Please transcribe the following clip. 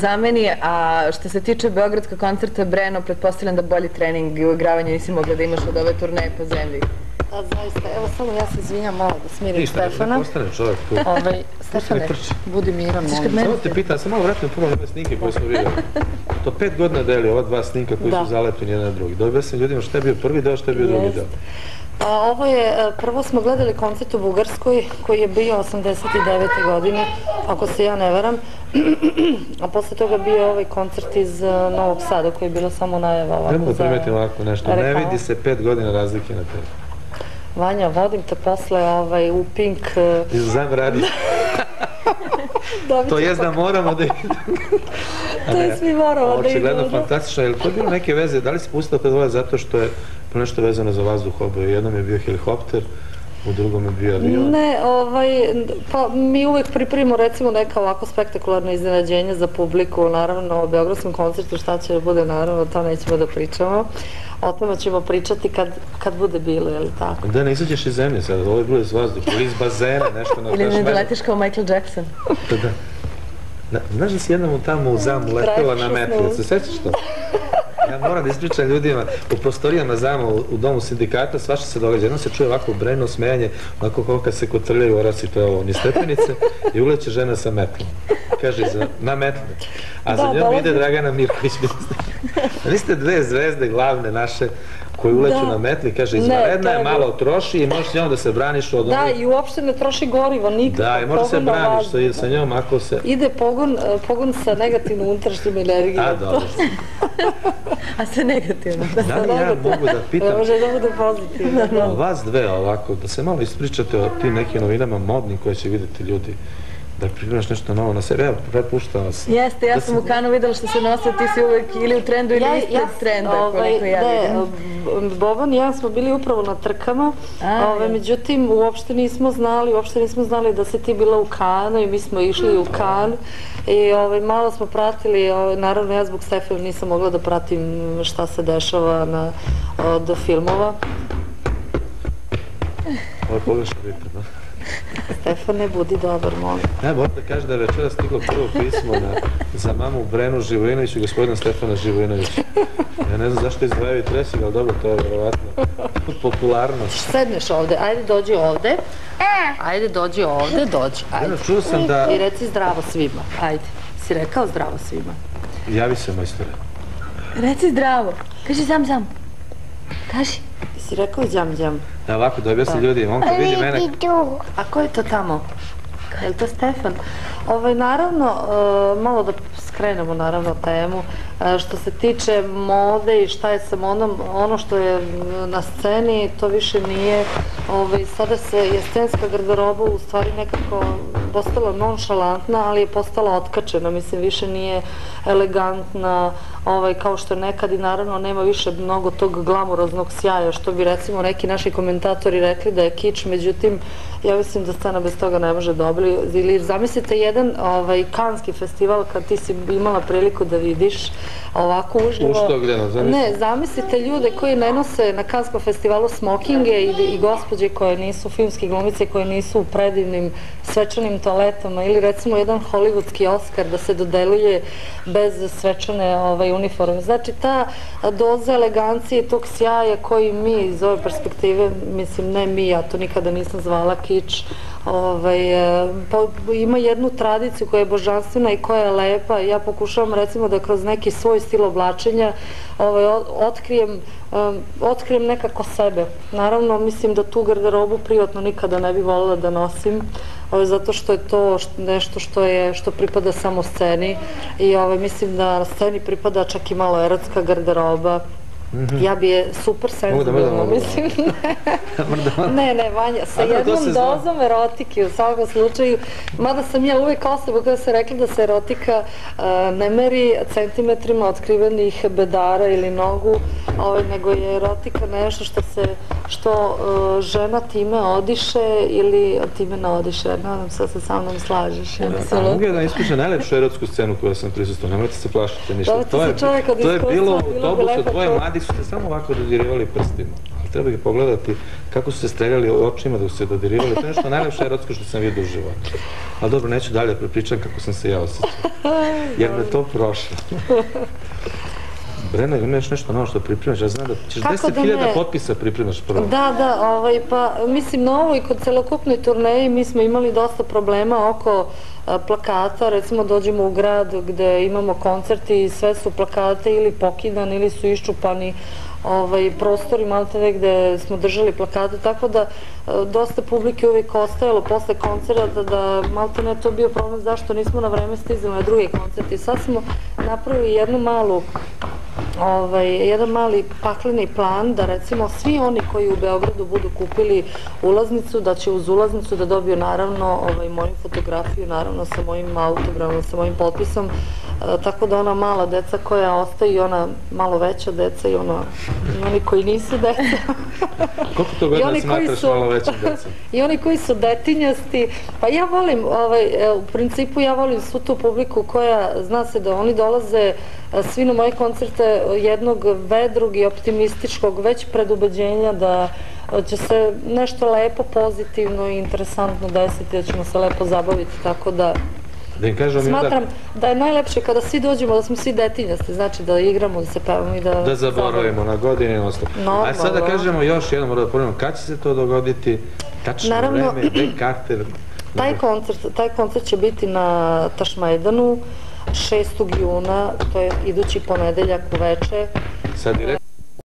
zameni, a što se tiče Beogradskog koncerta Breno, pretpostavljam da bolji trening i uigravanje nisi mogla da imaš od ove turneje po zemlji. A zaista, evo samo ja se izvinjam malo da smirim Ništa, Stefana. ne postane čovjek tu. Ovaj, Stefane, budi miran, molim. Samo te pitam, samo malo vratno prvo ove snimke koje smo vidjeli. To pet godina deli ova dva snimka koji Da. su zalepljeni jedan na drugi. Dobio sam ljudima šta je bio prvi deo, šta je bio drugi Jeste. deo. Ovo je, e, prvo smo gledali koncert u Bugarskoj koji je bio 89. godine, ako se ja ne varam, a posle toga bio ovaj koncert iz e, Novog Sada koji je bilo samo najava ovako Treba da primetim ovako nešto. Ne vidi se pet godina razlike na tebi. Vanja, vodim te posle ovaj, u Pink. e, Izuzem radi. To je da moramo da idemo. To je svi moramo da Očigledno idemo. fantastično. Je li to bilo neke veze? Da li si pustila te dvoje zato što je nešto vezano za vazduh oboje? Jednom je bio helikopter, u drugom je bio avion. Ne, ovaj, pa mi uvek pripremimo recimo neka ovako spektakularna iznenađenja za publiku, naravno o Beogradskom koncertu šta će da bude, naravno to nećemo da pričamo. O tome ćemo pričati kad, kad bude bilo, je li tako? Da ne izađeš iz zemlje sada, ovo je bilo iz vazduha ili iz bazena, nešto na Ili ne da mene. letiš kao Michael Jackson. Da, da. Na, znaš da si jednom tamo u zamu letela na Tragično metli, smo. se sećaš to? Ja moram da ispričam ljudima, u prostorijama zama, u, u domu sindikata, svašta se događa. Jednom se čuje ovako breno smejanje, onako kao kad se kotrljaju oraci, to je ovo, ni stepenice, i uleće žena sa metlom. Kaže, za, na metle. A za Da, njom dolazi- ide Dragana Mirković. Vi ste dve zvezde glavne naše koji uleću Da. na metli, kaže, to je, malo troši i možeš s njom da se braniš od Da, onih... i uopšte ne troši gorivo, nikako. Da, i možda se braniš sa, sa njom ako se... Ide pogon, e, pogon sa negativnom unutrašnjom energijom. A, dobro. A sve negativno. Da. Da li ja mogu da pitam može da bude pozitivno. da. vas dve ovako, da se malo ispričate o tim nekim novinama modnim koje će vidjeti ljudi, da pripremaš nešto novo na sebe. Ja prepuštam vas. Jeste, ja Da sam u kanu videla što se nose, ti si uvek ili u trendu ili ispred trenda, ovaj, koliko ja ne, vidim. Boban i ja smo bili upravo na trkama, A, je. međutim uopšte nismo znali, uopšte nismo znali da se ti bila u Kanu i mi smo išli u Kan i ovaj, malo smo pratili, naravno ja zbog Stefana nisam mogla da pratim šta se dešava na, od filmova. Ovo je pogrešno vidite, da. Stefane, budi dobar, molim. Ja bih da kaže da je večera stiglo prvo pismo na, za mamu Brenu Živojinović i gospodina Stefana Živojinovića. Ja ne znam zašto izdvajaju tresig, ali dobro, to je verovatno popularnost. Sedneš ovde, ajde dođi ovde. Ajde dođi ovde, dođi, ajde. Jedno, čuo sam da... I reci zdravo svima, ajde. Si rekao zdravo svima. Javi se majstore. Reci zdravo. Kaži zam zam. Kaži. Si rekao djam djam. Da, ovako, da objasni ljudi, on kad vidi mene, A ko je to tamo? Je li to Stefan? Ovaj, naravno, e, malo da skrenemo naravno temu. E, što se tiče mode i šta je sa modom, ono što je na sceni, to više nije, ovaj, sada se je scenska garderoba u stvari nekako postala nonšalantna, ali je postala otkačena, mislim, više nije elegantna, ovaj, kao što nekad i naravno nema više mnogo tog glamuroznog sjaja, što bi recimo neki naši komentatori rekli da je kič, međutim, ja mislim da scena bez toga ne može dobro. Ili zamislite jedan ovaj, kanski festival kad ti si imala priliku da vidiš ovako uživo. U što gledam, zamisli? Ne, zamislite ljude koji ne nose na kanskom festivalu smokinge i, i gospođe koje nisu filmske glumice, koje nisu u predivnim svečanim toaletama ili recimo jedan hollywoodski Oscar da se dodeluje bez svečane ovaj, uniforme. Znači ta doza elegancije i tog sjaja koji mi iz ove perspektive, mislim ne mi, ja to nikada nisam zvala kič, ovaj, e, po- ima jednu tradiciju koja je božanstvena i koja je lepa. Ja pokušavam recimo da kroz neki svoj stil oblačenja ovaj, otkrijem, otkrijem nekako sebe. Naravno, mislim da tu garderobu privatno nikada ne bi voljela da nosim, ovaj, zato što je to št- nešto što je što pripada samo sceni i ovaj, mislim da sceni pripada čak i malo erotska garderoba. Ja bi je super da senzibilno, da- mislim. Ne, ne, Vanja, sa da, to jednom dozom erotike u svakom slučaju, mada sam ja uvek osoba koja se rekla da se erotika a, ne meri centimetrima otkrivenih bedara ili nogu, ovaj, nego je erotika nešto što se, što a, žena time odiše ili time ne odiše. Nadam se da se sa mnom slažeš. jel? A mogu ja da ispričam najlepšu erotsku scenu koju sam prisustvovao, nemojte se plašiti ništa. Si čovjek od to je bilo u autobusu, dvoje čuti. Mladi su se samo ovako dodirivali prstima. treba ih pogledati kako su se streljali očima dok su se dodirivali. To je nešto najlepše erotsko što sam vidio uživo. Ali dobro, neću dalje prepričam kako sam se ja osjećao. Jer me to prošlo. Brena, imaš nešto novo što pripremaš? Ja znam da ćeš Kako 10.000 da potpisa pripremaš prvo. Da, da, ovaj, pa mislim na ovoj kod celokupnoj turneji mi smo imali dosta problema oko a, plakata, recimo dođemo u grad gde imamo koncerti i sve su plakate ili pokidani ili su iščupani ovaj, prostori maltene gde smo držali plakate, tako da dosta publike uvijek ostajalo posle koncerta da maltene je to bio problem zašto nismo na vreme stizali na druge koncerte. Sad smo napravili jednu malu ovaj, jedan mali pakleni plan da recimo svi oni koji u Beogradu budu kupili ulaznicu, da će uz ulaznicu da dobiju naravno ovaj, moju fotografiju, naravno sa mojim autogramom, sa mojim potpisom, tako da ona mala deca koja ostaju i ona malo veća deca i, ona, i oni koji nisu deca. Koliko to godina smatraš su- malo većim decom? I oni koji su detinjasti, pa ja volim, ovaj, e, u principu ja volim svu tu publiku koja zna se da oni dolaze e, svi na moje koncerte jednog vedrog i optimističkog već predubeđenja da e, će se nešto lepo, pozitivno i interesantno desiti, da ćemo se lepo zabaviti, tako da Da im kažemo mi smatram onda da je najlepše kada svi dođemo, da smo svi detinjasti, znači da igramo, da se pevamo i da... da zaboravimo na godine i ostalo. A sada kažemo još jednom, da ponovimo, kad će se to dogoditi, tačno Naravno. vreme, gde karte, Taj koncert, taj koncert će biti na Tašmajdanu 6. juna, to je idući ponedeljak uveče. sa direktnom